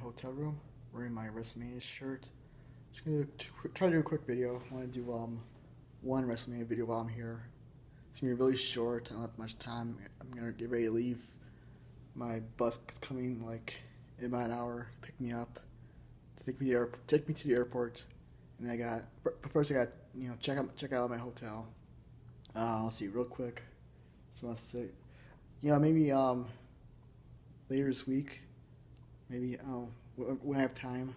hotel room wearing my WrestleMania shirt. Just gonna try to do a quick video. I want to do um one WrestleMania video while I'm here. It's gonna be really short. I don't have much time. I'm gonna get ready to leave. My bus is coming like in about an hour. Pick me up. Take me to the airport. Take me to the airport. And I got. First, I got you know check out check out my hotel. Uh, let's see real quick. Just want to say, you know maybe um later this week, maybe um when I have time,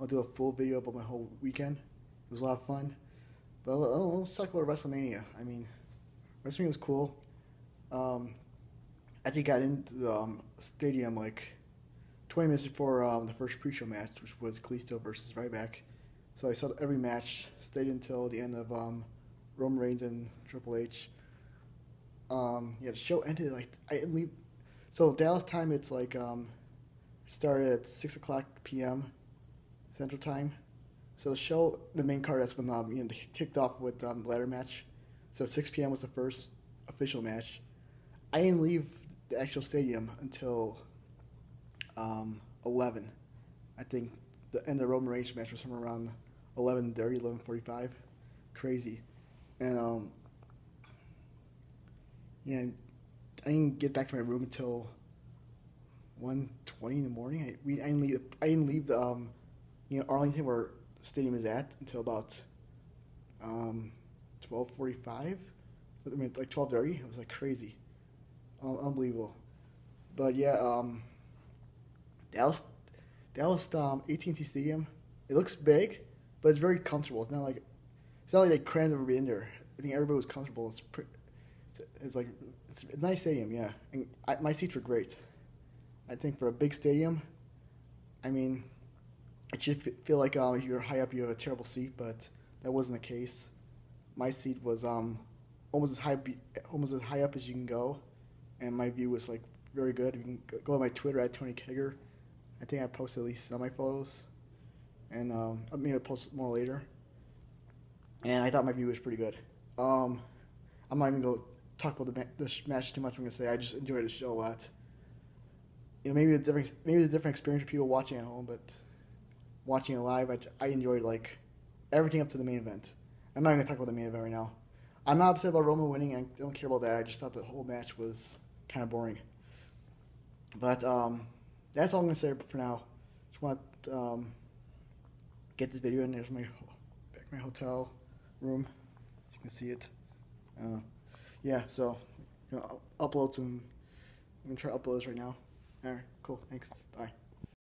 I'll do a full video about my whole weekend. It was a lot of fun. But oh, let's talk about WrestleMania. I mean, WrestleMania was cool. Um, I actually got into the um, stadium like 20 minutes before um, the first pre-show match, which was Kalisto versus Ryback. So I saw every match, stayed until the end of um, Roman Reigns and Triple H. Um, yeah, the show ended like I leave. So Dallas time, it's like um, started at six o'clock p.m. Central Time. So the show, the main card, that's when um, you know kicked off with um, the ladder match. So 6 p.m. was the first official match. I didn't leave the actual stadium until um, 11. I think the end of the Roman Reigns match was somewhere around 11:30, 11:45. Crazy, and um, yeah, I didn't get back to my room until 1.20 in the morning. I, we, I didn't leave. I didn't leave the um, you know Arlington where the stadium is at until about um, 12:45. I mean, like 12:30. It was like crazy, um, unbelievable. But yeah, um, Dallas, Dallas um, AT&T Stadium. It looks big, but it's very comfortable. It's not like it's not like they crammed everybody in there. I think everybody was comfortable. It's pre- it's, it's like it's a nice stadium, yeah. And I, my seats were great. I think for a big stadium, I mean, it should feel like um, if you're high up, you have a terrible seat, but that wasn't the case. My seat was um, almost as high, almost as high up as you can go, and my view was like very good. You can go on my Twitter at Tony Kegger. I think I posted at least some of my photos, and um, I mean I'll post more later. And I thought my view was pretty good. Um, I'm not even going to talk about the, the match too much. I'm going to say I just enjoyed the show a lot you know, maybe a different maybe it's a different experience for people watching at home, but watching it live, I, I enjoyed like everything up to the main event. I'm not gonna talk about the main event right now. I'm not upset about Roman winning. I don't care about that. I just thought the whole match was kind of boring. But um, that's all I'm gonna say for now. Just want to um, get this video in. There's my back my hotel room. As you can see it. Uh, yeah, so you know, upload some. I'm gonna try to upload this right now. All right, cool. Thanks. Bye.